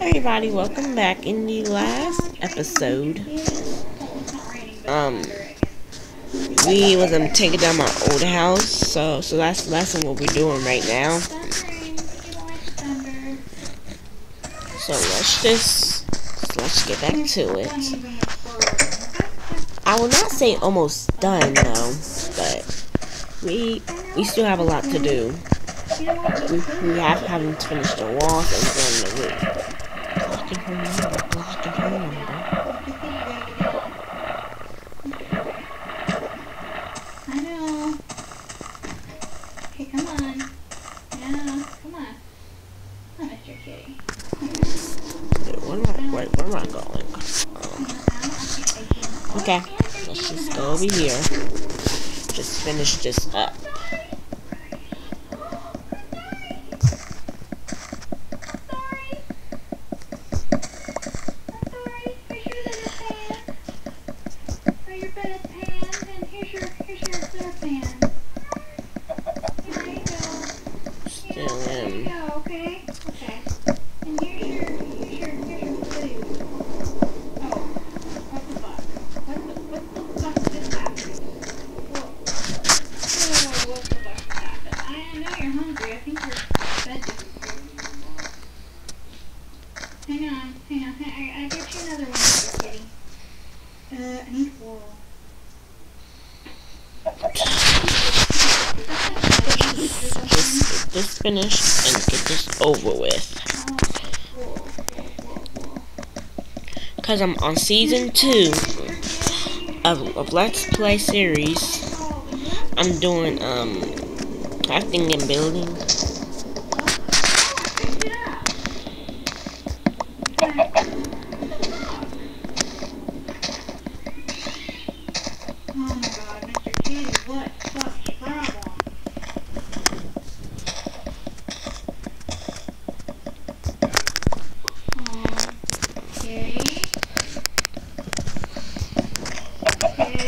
everybody, welcome back. In the last episode, um, we was um taking down my old house, so so that's that's what we're doing right now. So let's just let's get back to it. I will not say almost done though, but we we still have a lot to do. We, we have haven't finished the walls and done the roof. Fucking phone number. I know. Okay, come on. Yeah, come on. Come on, Mr. Kitty. Wait, where am I? Where am I going? Okay, let's just go over here. Just finish this up. Still in. Okay, okay. And here's your, here's your, here's your food. Oh, what the fuck? What the, what the fuck just happened? Whoa. Whoa, what the fuck just happened? I know you're hungry. I think your bed didn't food. Hang on, hang on. I, I get you another one, Mr. Kitty. Uh, I need wool. Finished and get this over with. Cause I'm on season two of, of Let's Play series. I'm doing um crafting and building. Okay.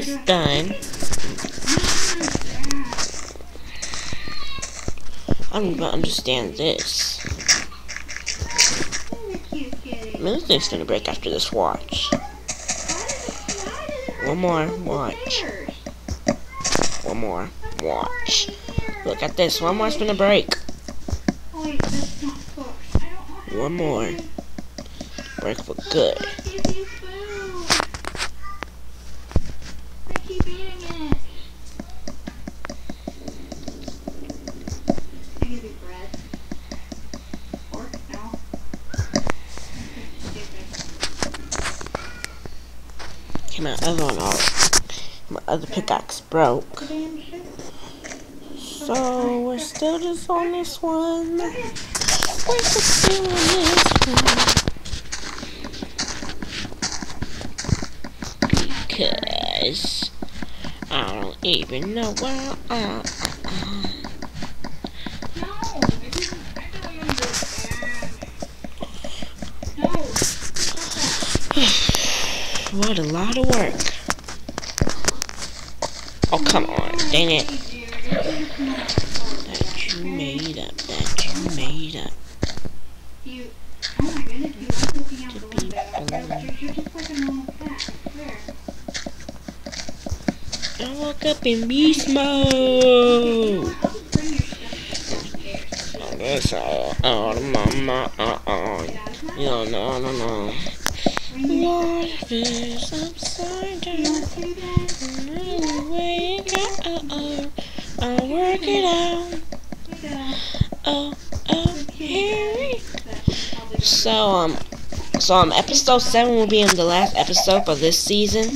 This done. I don't even understand this. This thing's gonna break after this watch. One more, watch. One more, watch. Look at this. One more's gonna break. One more. Break for good. you food. I keep eating it. I give you bread. Pork? No. Stupid. Okay, my other one off. My other pickaxe broke. So we're still just on this one. We're still on this one. Because I don't even know where I. No, it isn't. I don't understand. No. Stop What a lot of work. Oh, come on. Dang it. that. You made up. That you made up. You, oh my goodness, you out I woke up in beast mode. Oh, that's all. Oh, of my No, no, no, no. What is upside down? to? Wake up. I'll work it out. Here you go. Oh, oh, here we But I'll do it. So um, so um, episode seven will be in the last episode for this season.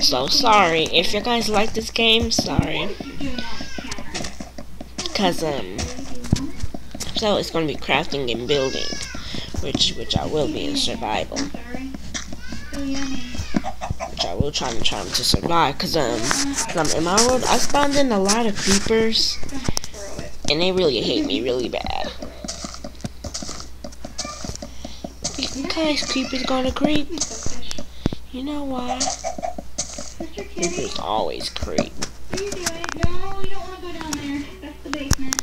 So sorry if you guys like this game. Sorry, What are you doing on the counter? cause um, so it's gonna be crafting and building, which which I will be in survival, I'm sorry. So yummy. which I will try and try to survive. Cause um, um, in my world I spawned in a lot of creepers, and they really hate me really bad. Because creepers gonna creep. You know why? Creepers always creep. what are you doing? No, don't want to go down there. That's the basement.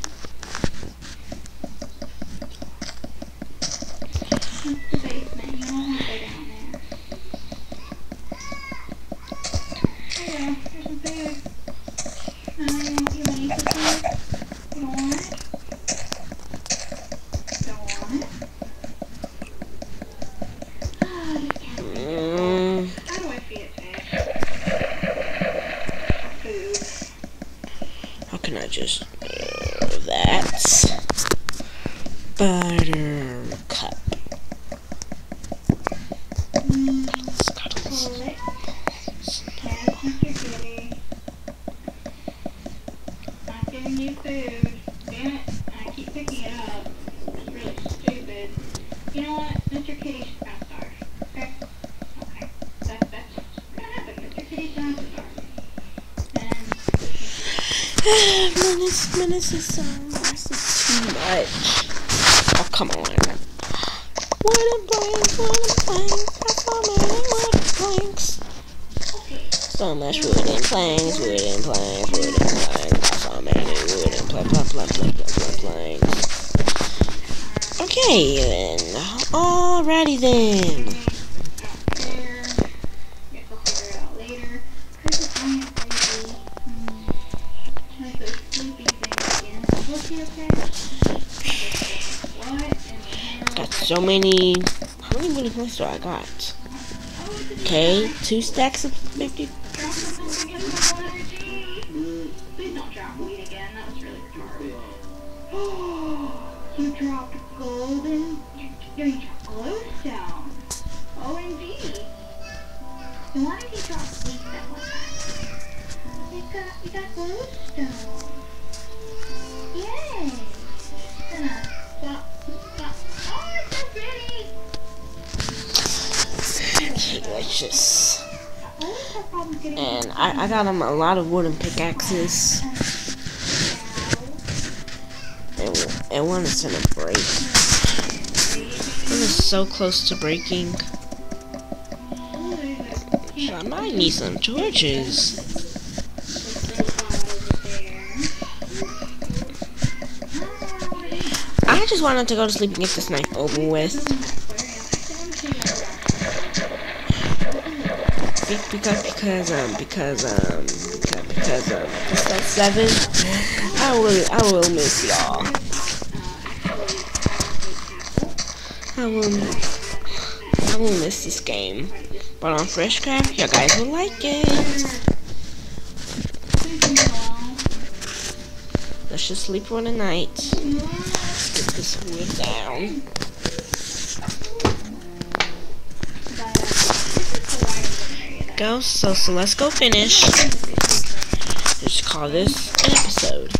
That's the basement. You don't want to go down there. There you go. Here's some food. Um, you want to eat this food? You don't want it? Don't want it? Ah, this cat. Mm, How do I feed it fish? Food. how can I just uh, that buttercup? Food. Damn it. I keep picking it up. It's really stupid. You know what? Mr. Kitty's gonna starve. Okay? Okay. That, that's gonna happen. Mr. Kitty's gonna have to minutes, minutes is so this is too much. Oh come on. Wooden planks, wooden planks, that's so many wooden planks. okay. So much wooden planks, wooden planks, wooden planks, so many wooden planks, plank, plank, plank, plank, plank, planks. Okay then. Alrighty then. Many. How many wooden planks do I got? Okay, two stacks of 50. drop something in the water, Gene? Please don't drop weed again. That was really retarded. Oh, you dropped golden. You, dropped glowstone. OMG. Why did you drop weed that got, you got glowstone. And I, I got um, a lot of wooden pickaxes. And, and one is gonna break. One is so close to breaking. I might need some torches. I just wanted to go to sleep and get this night over with. Be- Because, because, um, because, um, because, because, um, episode seven, I will, I will miss y'all. I will, I will miss this game. But on Freshcraft, you guys will like it. Let's just sleep for the night. Let's get this wood down. Go, so, so let's go finish. Let's call this an episode.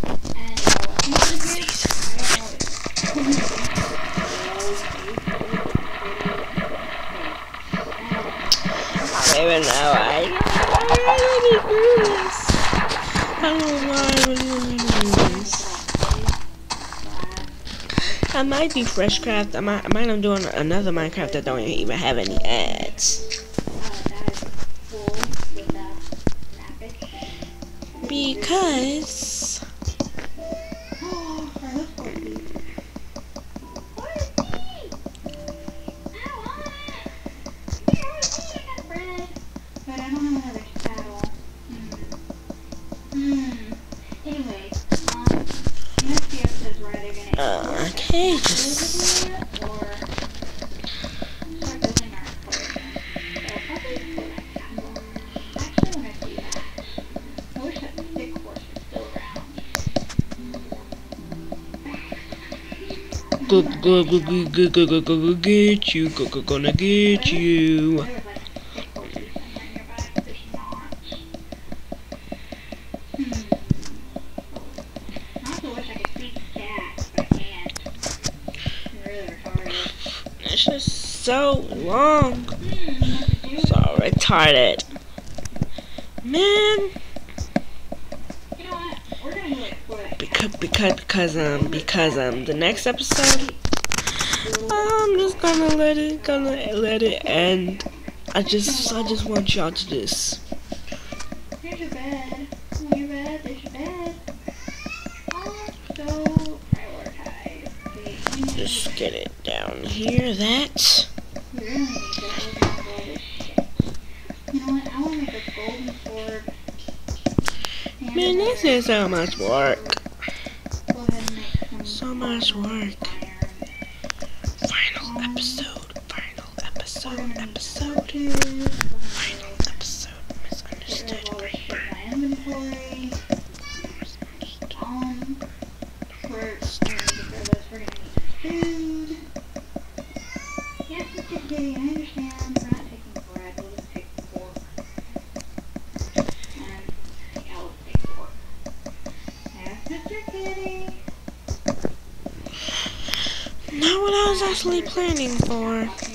I don't even know. I, I do don't know why I really do this. I might be Freshcraft. I might, I might am doing another Minecraft that don't even have any ads. Because get you, gonna get you. It's just so long. Sorry, retarded. Man. Because because um because um the next episode, I'm just gonna let it gonna let it end. I just I just want y'all to just Here's your bed. Your bed. There's your bed. Also, prioritize. See, we need just get it down here. That We really need to organize all. You know what? I want a golden. Man, this is so much work much work. Final episode, final episode, episode. Final episode, misunderstood over I understand. Actually planning for.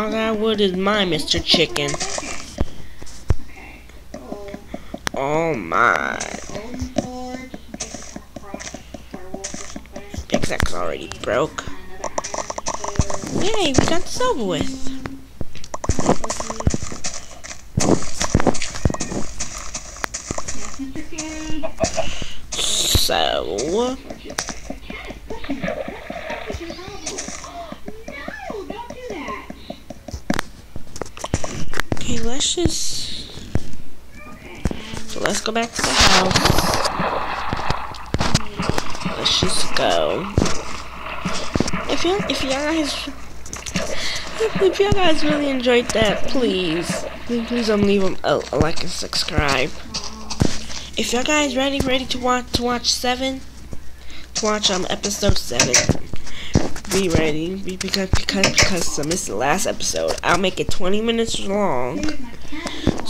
all I wood is mine, Mr. Chicken. Oh my. Pickaxe already broke. Yay, we got this over with. So... Let's go back to the house. Let's just go. If you if you guys if you guys really enjoyed that, please please um leave a, a, like and subscribe. If you guys ready ready to watch to watch seven, to watch um episode seven, be ready be, because because because um, is the last episode. I'll make it 20 minutes long.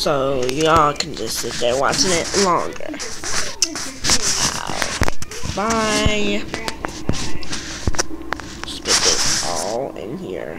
So y'all can just sit there watching it longer. Bye. Spit this all in here.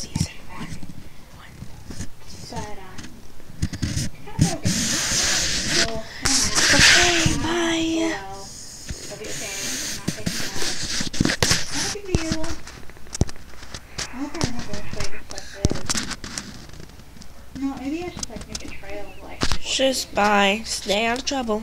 the next pack. But um, of broken. So, Okay, bye. Well, it'll be okay. I'm not taking it. Not a big deal. I hope I remember which way this place. No, maybe I should like make a trail of like. Just bye. Stay out of trouble.